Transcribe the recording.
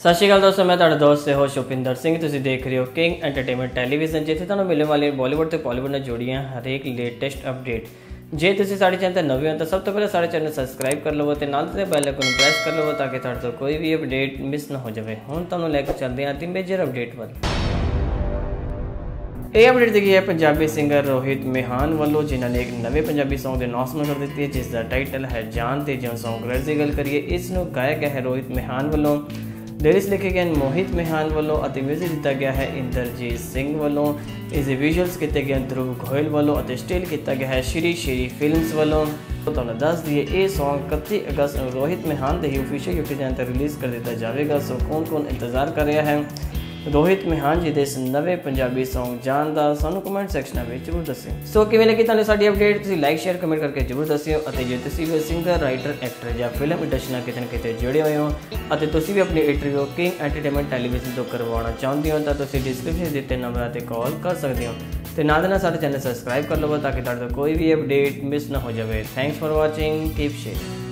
ਸਤਿ ਸ਼੍ਰੀ ਅਕਾਲ ਦੋਸਤੋ, ਮੈਂ ਤੁਹਾਡਾ ਦੋਸਤ ਤੇ ਹੋ ਸ਼ੁਪਿੰਦਰ ਸਿੰਘ। ਤੁਸੀਂ ਦੇਖ ਰਹੇ ਹੋ ਕਿੰਗ ਐਂਟਰਟੇਨਮੈਂਟ ਟੈਲੀਵਿਜ਼ਨ ਜਿੱਥੇ ਤੁਹਾਨੂੰ ਮਿਲਣ ਵਾਲੇ ਬਾਲੀਵੁੱਡ ਤੇ ਬਾਲੀਵੁੱਡ ਨਾਲ ਜੁੜੀਆਂ ਹਰੇਕ ਲੇਟੈਸਟ ਅਪਡੇਟ ਜੇ ਤੁਸੀਂ ਸਾਡੇ ਚੈਨਲ ਤੇ ਨਵੇਂ ਹੋ ਤਾਂ ਸਭ ਤੋਂ ਪਹਿਲਾਂ ਸਾਡੇ ਚੈਨਲ ਸਬਸਕ੍ਰਾਈਬ ਕਰ ਲਵੋ ਤੇ ਨਾਲ ਤੇ ਬੈਲ ਆਈਕਨ ਨੂੰ ਪ੍ਰੈਸ ਕਰ ਲਵੋ ਤਾਂ ਕਿ ਤੁਹਾਡੇ ਤੋਂ ਕੋਈ ਵੀ ਅਪਡੇਟ ਮਿਸ ਨਾ ਹੋ ਜਾਵੇ। ਹੁਣ ਤੁਹਾਨੂੰ ਲੈ ਕੇ ਚੱਲਦੇ ਹਾਂ ਦੀ ਮੇਜਰ ਅਪਡੇਟ ਵੱਲ। ਇਹ ਅਪਡੇਟ ਦਿੱਤੀ ਹੈ ਪੰਜਾਬੀ ਸਿੰਗਰ ਰੋਹਿਤ ਮਿਹਾਨ ਵੱਲੋਂ, ਜਿਨ੍ਹਾਂ ਨੇ ਇੱਕ ਨਵੇਂ ਪੰਜਾਬੀ Song ਦੇ ਅਨਾਉਂਸਮੈਂਟ ਕਰ ਦਿੱਤੀ ਹੈ ਜਿਸ ਦਾ ਟਾਈਟਲ ਹੈ ਜਾਨ ਤੇ ਜਿਉਂ Song ਦੀ ਗੱਲ ਕਰੀਏ, ਇਸ ਨੂੰ ਗਾਇਕ ਹੈ ਰੋਹਿਤ ਮਿਹਾਨ ਵੱਲੋਂ। ਲਿਰਿਕਸ ਲਿਖੇ ਗਏ ਹਨ। ਮੋਹਿਤ ਮਿਹਾਨ ਵੱਲੋਂ ਅਤੇ ਮਿਊਜ਼ਿਕ ਦਿੱਤਾ ਗਿਆ ਹੈ ਇੰਦਰਜੀਤ ਸਿੰਘ ਵੱਲੋਂ। ਇਸ ਦੇ ਵਿਜ਼ੂਅਲਸ ਕੀਤੇ ਗਏ ਹਨ ਧਰੁਵ ਗੋਇਲ ਵੱਲੋਂ ਅਤੇ ਸਟਿਲ ਕੀਤਾ ਗਿਆ ਹੈ ਸ਼੍ਰੀ ਸ਼੍ਰੀ ਫਿਲਮਸ ਵੱਲੋਂ। ਤੁਹਾਨੂੰ ਦੱਸ ਦਈਏ, ਇਹ Song 31 ਅਗਸਤ ਨੂੰ ਰੋਹਿਤ ਮਿਹਾਨ ਦੇ ਹੀ ਅਫੀਸ਼ੀਅਲ YouTube ਚੈਨਲ ਤੇ ਰਿਲੀਜ਼ ਕਰ ਦਿੱਤਾ ਜਾਵੇਗਾ। ਸੋ ਕੌਣ ਕੌਣ ਇੰਤਜ਼ਾਰ ਕਰ ਰਿਹਾ ਹੈ? ਰੋਹਿਤ ਮਿਹਾਨ ਜੀ ਦੇ ਇਸ ਨਵੇਂ ਪੰਜਾਬੀ Song ਜਾਣ ਦਾ ਸਾਨੂੰ ਕਮੈਂਟ ਸੈਕਸ਼ਨ ਵਿੱਚ ਜ਼ਰੂਰ ਦੱਸਿਓ। ਸੋ ਕਿਵੇਂ ਲੱਗੀ ਤੁਹਾਨੂੰ ਸਾਡੀ ਅਪਡੇਟ ਤੁਸੀਂ ਲਾਈਕ ਸ਼ੇਅਰ ਕਮੈਂਟ ਕਰਕੇ ਜ਼ਰੂਰ ਦੱਸਿਓ ਅਤੇ ਜੇ ਤੁਸੀਂ ਵੀ ਸਿੰਗਰ ਰਾਈਟਰ ਐਕਟਰ ਜਾਂ ਫਿਲਮ ਇੰਡਸਟਰੀ ਨਾਲ ਕਿਤੇ ਨਾ ਕਿਤੇ ਜੁੜੇ ਹੋਏ ਹੋ ਅਤੇ ਤੁਸੀਂ ਵੀ ਆਪਣੀ ਇੰਟਰਵਿਊ ਕਿੰਗ ਐਂਟਰਟੇਨਮੈਂਟ ਟੈਲੀਵਿਜ਼ਨ ਤੋਂ ਕਰਵਾਉਣਾ ਚਾਹੁੰਦੇ ਹੋ ਤਾਂ ਤੁਸੀਂ ਡਿਸਕ੍ਰਿਪਸ਼ਨ ਦਿੱਤੇ ਨੰਬਰਾਂ ਤੇ ਕਾਲ ਕਰ ਸਕਦੇ ਹੋ। ਤੇ ਨਾਲ ਦੇ ਨਾਲ ਸਾਡੇ ਚੈਨਲ ਸਬਸਕ੍ਰਾਈਬ ਕਰ ਲਵੋ ਤਾਂ ਕਿ ਤੁਹਾਡੇ ਤੋਂ ਕੋਈ ਵੀ ਅਪਡੇਟ ਮਿਸ ਨਾ ਹੋ ਜਾਵੇ। Thanks for watching keep sharing